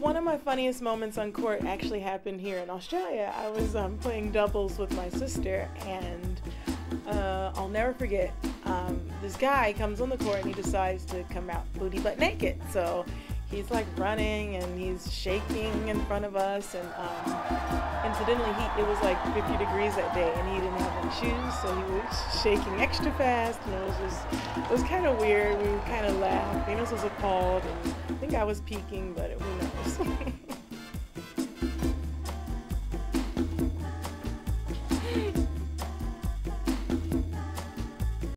One of my funniest moments on court actually happened here in Australia. I was um, playing doubles with my sister, and uh, I'll never forget. Um, this guy comes on the court and he decides to come out booty butt naked. So he's like running and he's shaking in front of us. And um, incidentally, he it was like 50 degrees that day, and he didn't have any shoes, so he was shaking extra fast. And it was just it was kind of weird. We kind of laughed. Venus was appalled, and I think I was peeking, but who knows.